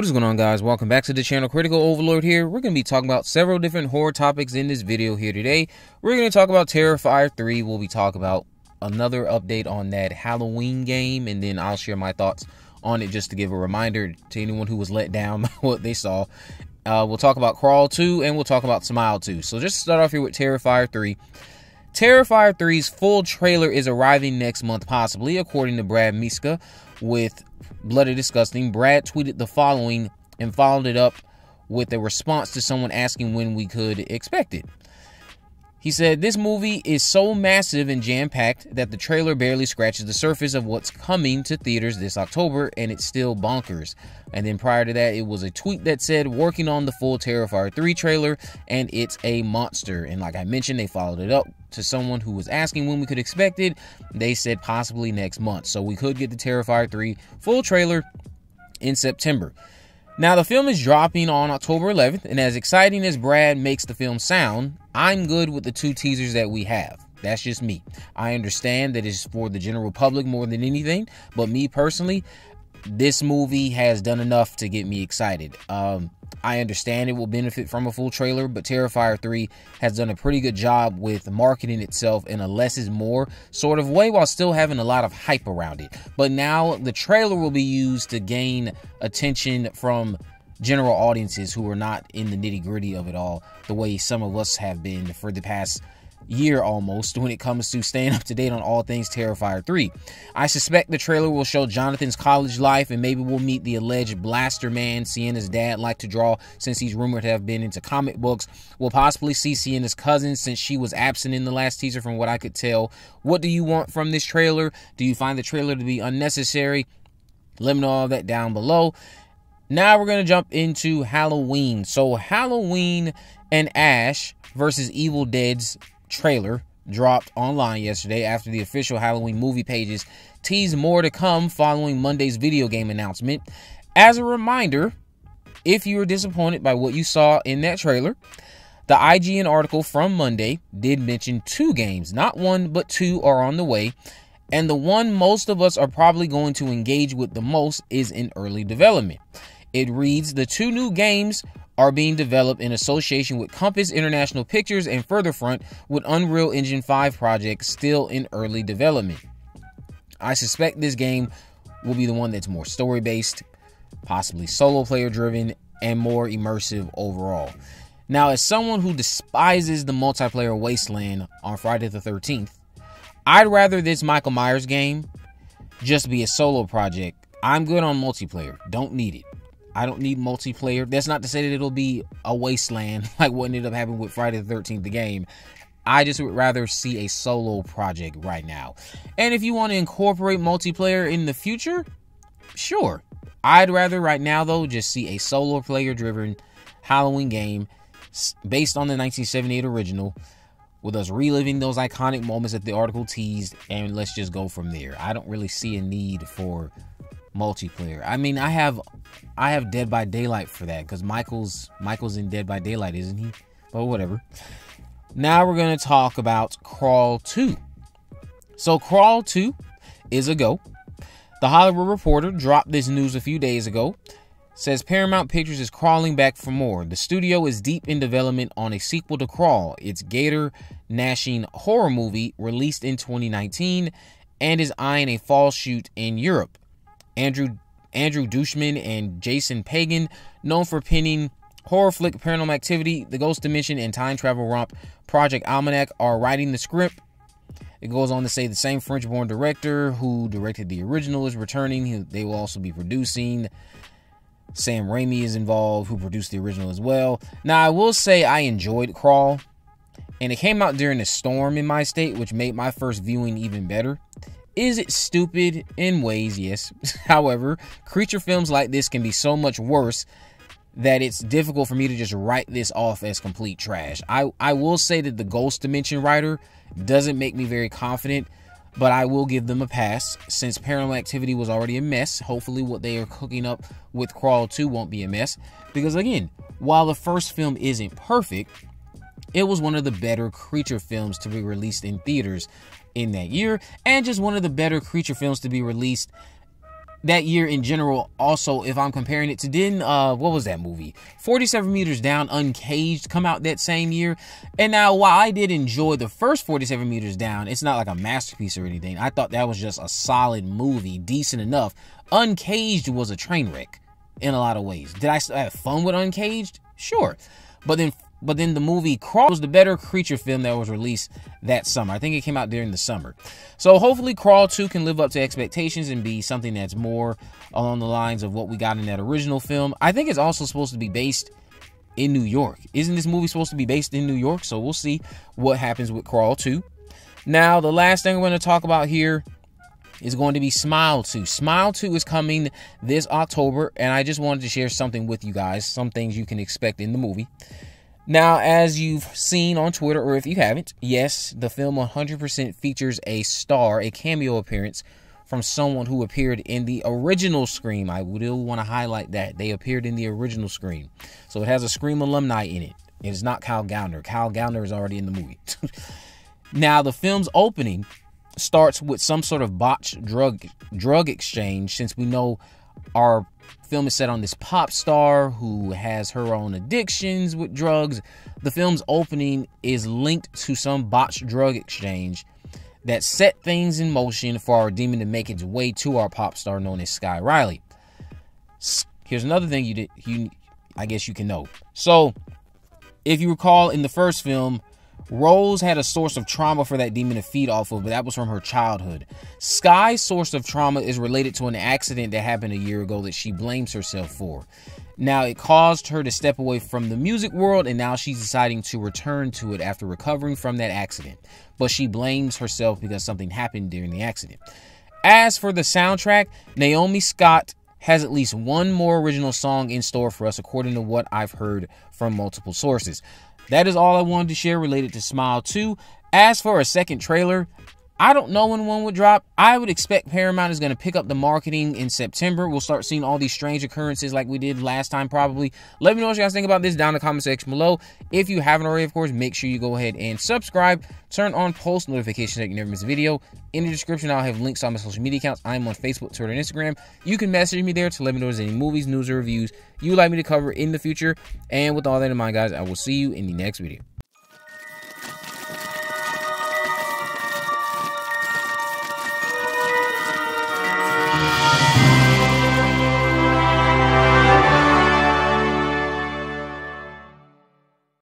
What is going on guys? Welcome back to the channel. Critical Overlord here. We're going to be talking about several different horror topics in this video here today. We're going to talk about Terrifier 3. We'll be talking about another update on that Halloween game. And then I'll share my thoughts on it just to give a reminder to anyone who was let down by what they saw. Uh, we'll talk about Crawl 2 and we'll talk about Smile 2. So just start off here with Terrifier 3. Terrifier 3's full trailer is arriving next month, possibly, according to Brad Miska with Bloody Disgusting. Brad tweeted the following and followed it up with a response to someone asking when we could expect it. He said, This movie is so massive and jam packed that the trailer barely scratches the surface of what's coming to theaters this October, and it's still bonkers. And then prior to that, it was a tweet that said, Working on the full Terrifier 3 trailer, and it's a monster. And like I mentioned, they followed it up to someone who was asking when we could expect it. They said possibly next month. So we could get the Terrifier 3 full trailer in September. Now, the film is dropping on October 11th, and as exciting as Brad makes the film sound, I'm good with the two teasers that we have. That's just me. I understand that it's for the general public more than anything, but me personally, this movie has done enough to get me excited. Um, I understand it will benefit from a full trailer, but Terrifier 3 has done a pretty good job with marketing itself in a less is more sort of way while still having a lot of hype around it. But now the trailer will be used to gain attention from general audiences who are not in the nitty gritty of it all the way some of us have been for the past year almost when it comes to staying up to date on all things Terrifier 3. I suspect the trailer will show Jonathan's college life and maybe we'll meet the alleged blaster man Sienna's dad liked to draw since he's rumored to have been into comic books. We'll possibly see Sienna's cousin since she was absent in the last teaser from what I could tell. What do you want from this trailer? Do you find the trailer to be unnecessary? Let me know all that down below. Now we're going to jump into Halloween. So Halloween and Ash versus Evil Dead's trailer dropped online yesterday after the official Halloween movie pages teased more to come following Monday's video game announcement. As a reminder, if you were disappointed by what you saw in that trailer, the IGN article from Monday did mention two games, not one, but two are on the way. And the one most of us are probably going to engage with the most is in early development. It reads The two new games are being developed in association with Compass International Pictures and Furtherfront with Unreal Engine 5 project still in early development. I suspect this game will be the one that's more story based, possibly solo player driven, and more immersive overall. Now, as someone who despises the multiplayer wasteland on Friday the 13th, I'd rather this Michael Myers game just be a solo project. I'm good on multiplayer, don't need it. I don't need multiplayer. That's not to say that it'll be a wasteland like what ended up happening with Friday the 13th, the game. I just would rather see a solo project right now. And if you want to incorporate multiplayer in the future, sure. I'd rather right now, though, just see a solo player driven Halloween game based on the 1978 original with us reliving those iconic moments that the article teased and let's just go from there. I don't really see a need for multiplayer. I mean, I have I have Dead by Daylight for that because Michael's Michael's in Dead by Daylight, isn't he? But whatever. Now we're gonna talk about Crawl 2. So Crawl 2 is a go. The Hollywood Reporter dropped this news a few days ago. Says Paramount Pictures is crawling back for more. The studio is deep in development on a sequel to Crawl, its gator gnashing horror movie released in 2019, and is eyeing a fall shoot in Europe. Andrew Andrew Deutschman and Jason Pagan, known for penning horror flick Paranormal Activity, The Ghost Dimension, and time travel romp Project Almanac, are writing the script. It goes on to say the same French born director who directed the original is returning. They will also be producing. Sam Raimi is involved, who produced the original as well. Now, I will say I enjoyed Crawl, and it came out during a storm in my state, which made my first viewing even better. Is it stupid in ways? Yes. However, creature films like this can be so much worse that it's difficult for me to just write this off as complete trash. I, I will say that the Ghost Dimension writer doesn't make me very confident, but I will give them a pass since Paranormal Activity was already a mess. Hopefully, what they are cooking up with Crawl 2 won't be a mess. Because again, while the first film isn't perfect, it was one of the better creature films to be released in theaters in that year, and just one of the better creature films to be released that year in general. Also if i'm comparing it to then uh what was that movie? 47 meters down uncaged come out that same year. And now while i did enjoy the first 47 meters down it's not like a masterpiece or anything. I thought that was just a solid movie decent enough. Uncaged was a train wreck in a lot of ways. Did i have fun with uncaged? Sure. But then but then the movie Crawl was the better creature film that was released that summer. I think it came out during the summer. So hopefully Crawl 2 can live up to expectations and be something that's more along the lines of what we got in that original film. I think it's also supposed to be based in New York. Isn't this movie supposed to be based in New York? So we'll see what happens with Crawl 2. Now, the last thing we're going to talk about here is going to be Smile 2. Smile 2 is coming this October, and I just wanted to share something with you guys, some things you can expect in the movie. Now, as you've seen on Twitter, or if you haven't, yes, the film 100% features a star, a cameo appearance from someone who appeared in the original Scream. I will want to highlight that. They appeared in the original Scream. So it has a Scream alumni in it. It is not Kyle Gallner. Kyle Gallner is already in the movie. now, the film's opening starts with some sort of botched drug drug exchange since we know our film is set on this pop star who has her own addictions with drugs. The film's opening is linked to some botched drug exchange that set things in motion for our demon to make its way to our pop star known as Skye Riley. Here's another thing you did you I guess you can know. So, if you recall in the first film, Rose had a source of trauma for that demon to feed off of, but that was from her childhood. Skye's source of trauma is related to an accident that happened a year ago that she blames herself for. Now, it caused her to step away from the music world, and now she's deciding to return to it after recovering from that accident. But she blames herself because something happened during the accident. As for the soundtrack, Naomi Scott has at least one more original song in store for us, according to what I've heard from multiple sources. That is all I wanted to share related to Smile 2. As for a second trailer, I don't know when one would drop. I would expect Paramount is going to pick up the marketing in September. We'll start seeing all these strange occurrences like we did last time, probably. Let me know what you guys think about this down in the comment section below. If you haven't already, of course, make sure you go ahead and subscribe. Turn on post notifications so you never miss a video. In the description, I'll have links all my social media accounts. I'm on Facebook, Twitter, and Instagram. You can message me there to let me know there's any movies, news, or reviews you'd like me to cover in the future. And with all that in mind, guys, I will see you in the next video.